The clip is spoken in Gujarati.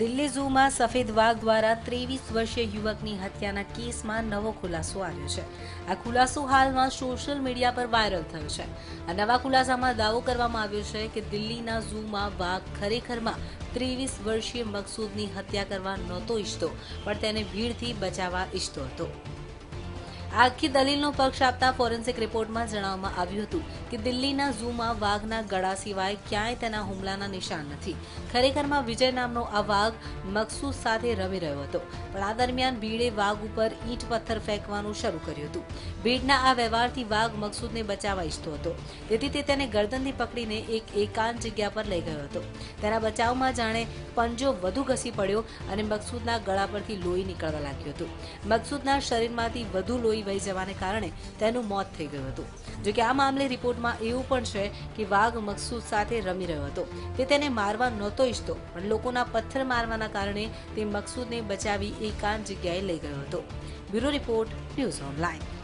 દિલ્હી ઝૂમાં સફેદ વાઘ દ્વારા ત્રેવીસ વર્ષીય યુવકની હત્યાના કેસમાં નવો ખુલાસો આવ્યો છે. આ ખુલાસો હાલમાં સોશિયલ મીડિયા પર વાયરલ થયો છે. આ નવા ખુલાસામાં દાવો કરવામાં આવ્યો છે કે દિલ્હીના ઝૂમાં વાઘ ખરેખરમાં ત્રેવીસ વર્ષીય મકસૂદની હત્યા કરવા નહોતો ઈચ્છતો, પણ તેને ભીડથી બચાવવા ઈચ્છતો હતો. આખી દલીલનો પક્ષ આપતા ફોરેન્સિક રિપોર્ટમાં જણાવવામાં આવ્યું હતું કે દિલ્હીના ઝૂમાં વાઘના ગળા સિવાય ક્યાંય તેના હુમલાના નિશાન નથી. ખરેખરમાં વિજય નામનો આ વાઘ મકસૂદ સાથે રમી રહ્યો હતો, પણ આ દરમિયાન ભીડે વાઘ ઉપર ઈંટ પથ્થર ફેંકવાનું શરૂ કર્યું હતું. ભીડના આ વ્યવહારથી વાઘ મકસૂદને બચાવવા ઈચ્છતો હતો. તેથી તે તેને ગરદનથી પકડીને એક એકાંત જગ્યા પર લઈ ગયો હતો. તેના બચાવમાં જાણે પંજો વધુ ઘસી પડ્યો અને મકસૂદના ગળા પરથી લોહી નીકળવા લાગ્યું હતું. મકસૂદના શરીરમાંથી વધુ લોહી વહી જવાને કારણે તેનું મોત થઈ ગયું હતું. જોકે આ મામલે રિપોર્ટમાં એવું પણ છે કે વાઘ મકસૂદ સાથે રમી રહ્યો હતો. તે તેને મારવા નહોતો ઈચ્છતો, પણ લોકોના પથ્થર મારવાના કારણે તે મકસૂદને બચાવી એકાંત જગ્યાએ લઈ ગયો હતો. Bureau report, news online.